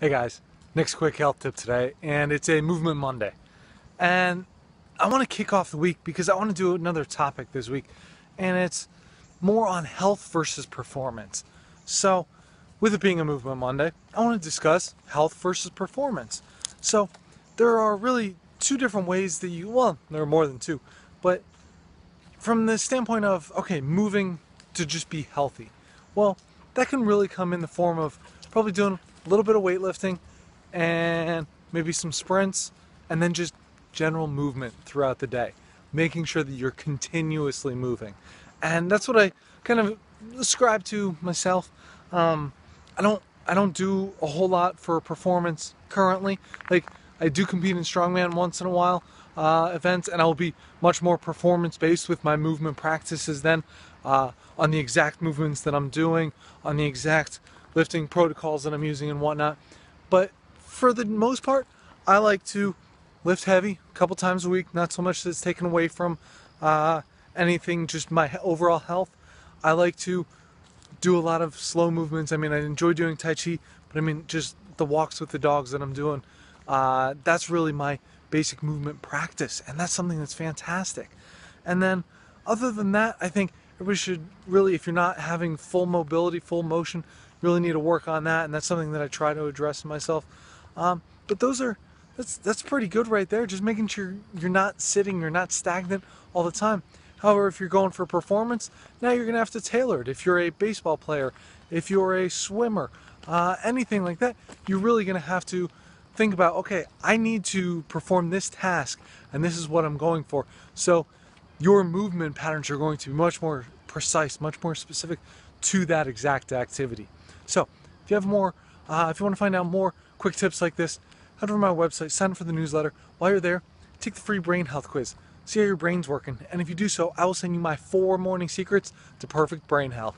Hey guys, Nick's quick health tip today, and it's a Movement Monday. And I want to kick off the week because I want to do another topic this week, and it's more on health versus performance. So, with it being a Movement Monday, I want to discuss health versus performance. So, there are really two different ways that you, well, there are more than two, but from the standpoint of, okay, moving to just be healthy, well, that can really come in the form of probably doing a little bit of weightlifting and maybe some sprints and then just general movement throughout the day making sure that you're continuously moving. And that's what i kind of ascribe to myself. Um, i don't i don't do a whole lot for performance currently. Like i do compete in strongman once in a while uh, events and i'll be much more performance based with my movement practices then uh, on the exact movements that i'm doing on the exact lifting protocols that I'm using and whatnot. But for the most part, I like to lift heavy a couple times a week, not so much that it's taken away from uh, anything, just my overall health. I like to do a lot of slow movements. I mean, I enjoy doing Tai Chi, but I mean, just the walks with the dogs that I'm doing, uh, that's really my basic movement practice, and that's something that's fantastic. And then, other than that, I think everybody should really, if you're not having full mobility, full motion, really need to work on that, and that's something that I try to address myself. Um, but those are that's that's pretty good right there. Just making sure you're not sitting, you're not stagnant all the time. However, if you're going for performance, now you're gonna have to tailor it. If you're a baseball player, if you're a swimmer, uh, anything like that, you're really gonna have to think about okay, I need to perform this task, and this is what I'm going for. So your movement patterns are going to be much more precise, much more specific to that exact activity. So if you have more, uh, if you want to find out more quick tips like this, head over to my website, sign up for the newsletter. While you're there, take the free brain health quiz. See how your brain's working. And if you do so, I will send you my four morning secrets to perfect brain health.